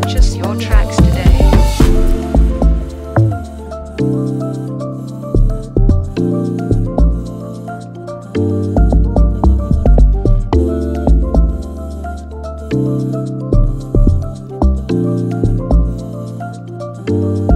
purchase your tracks today. Thank